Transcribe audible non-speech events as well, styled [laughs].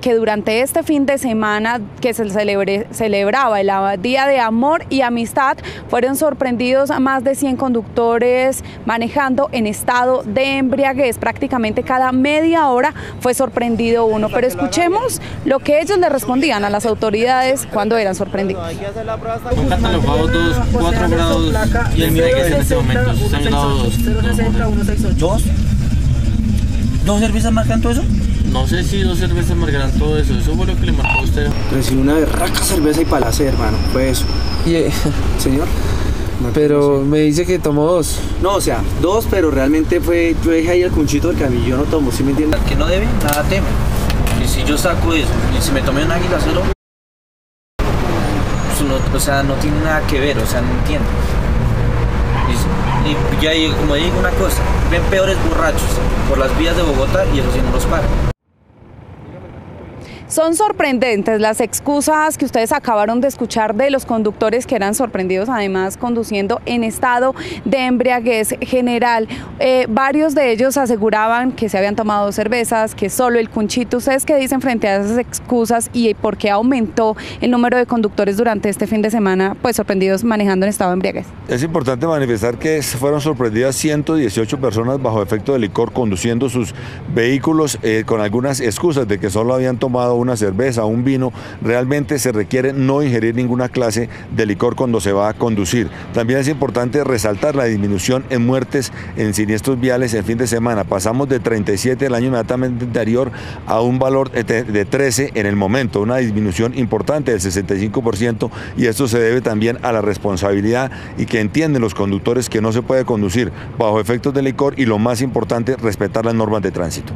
que durante este fin de semana que se celebre, celebraba el Día de Amor y Amistad, fueron sorprendidos más de 100 conductores manejando en estado de embriaguez. Prácticamente cada media hora fue sorprendido uno. Pero escuchemos lo que ellos le respondían a las autoridades cuando eran sorprendidos. dos, cuatro grados y el en este momento. dos. ¿Dos? ¿Dos cervezas marcan todo eso? No sé si dos cervezas marcarán todo eso, eso fue lo que le marcó a usted. Recibí una berraca cerveza y palace, hermano, fue eso. Y, eh, [laughs] Señor. [laughs] pero me dice que tomó dos. No, o sea, dos, pero realmente fue, yo dejé ahí el cunchito del camino, yo no tomo, ¿sí me entiendes? Que no debe, nada teme. Y si yo saco eso, y si me tomé un águila solo, pues no, o sea, no tiene nada que ver, o sea, no entiendo. Y, y ya como digo una cosa, ven peores borrachos por las vías de Bogotá y eso sí no los pagan. Son sorprendentes las excusas que ustedes acabaron de escuchar de los conductores que eran sorprendidos además conduciendo en estado de embriaguez general. Eh, varios de ellos aseguraban que se habían tomado cervezas, que solo el cunchito. ¿Ustedes qué dicen frente a esas excusas y por qué aumentó el número de conductores durante este fin de semana, pues sorprendidos manejando en estado de embriaguez? Es importante manifestar que fueron sorprendidas 118 personas bajo efecto de licor conduciendo sus vehículos eh, con algunas excusas de que solo habían tomado una cerveza, un vino, realmente se requiere no ingerir ninguna clase de licor cuando se va a conducir. También es importante resaltar la disminución en muertes en siniestros viales en fin de semana. Pasamos de 37 el año inmediatamente anterior a un valor de 13 en el momento, una disminución importante del 65% y esto se debe también a la responsabilidad y que entienden los conductores que no se puede conducir bajo efectos de licor y lo más importante, respetar las normas de tránsito.